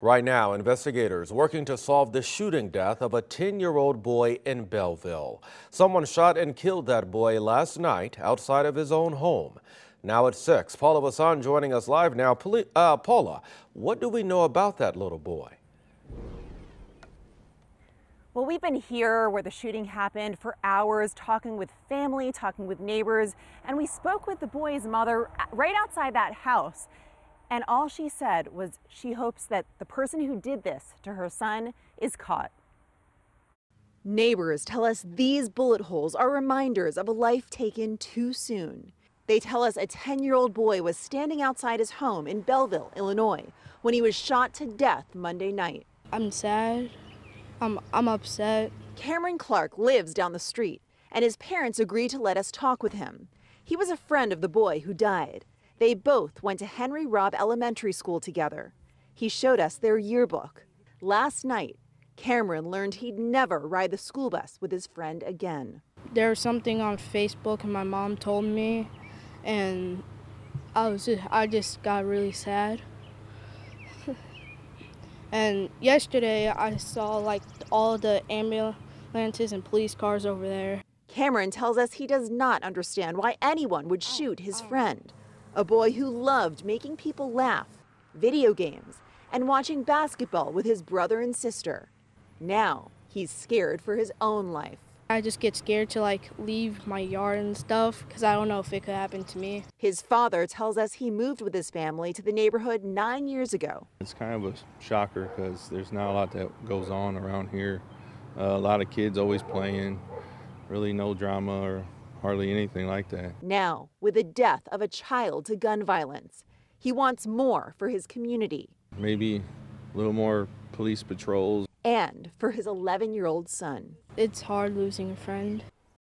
Right now, investigators working to solve the shooting death of a 10-year-old boy in Belleville. Someone shot and killed that boy last night outside of his own home. Now at 6, Paula Vasan joining us live now. Uh, Paula, what do we know about that little boy? Well, we've been here where the shooting happened for hours, talking with family, talking with neighbors, and we spoke with the boy's mother right outside that house. And all she said was she hopes that the person who did this to her son is caught. Neighbors tell us these bullet holes are reminders of a life taken too soon. They tell us a 10 year old boy was standing outside his home in Belleville, Illinois, when he was shot to death Monday night. I'm sad. I'm, I'm upset. Cameron Clark lives down the street, and his parents agreed to let us talk with him. He was a friend of the boy who died. They both went to Henry Raab Elementary School together. He showed us their yearbook. Last night, Cameron learned he'd never ride the school bus with his friend again. There was something on Facebook and my mom told me and I was just, I just got really sad. and yesterday I saw like all the ambulances and police cars over there. Cameron tells us he does not understand why anyone would shoot his friend a boy who loved making people laugh, video games, and watching basketball with his brother and sister. Now he's scared for his own life. I just get scared to like leave my yard and stuff because I don't know if it could happen to me. His father tells us he moved with his family to the neighborhood nine years ago. It's kind of a shocker because there's not a lot that goes on around here. Uh, a lot of kids always playing, really no drama or hardly anything like that. Now, with the death of a child to gun violence, he wants more for his community. Maybe a little more police patrols. And for his 11 year old son. It's hard losing a friend.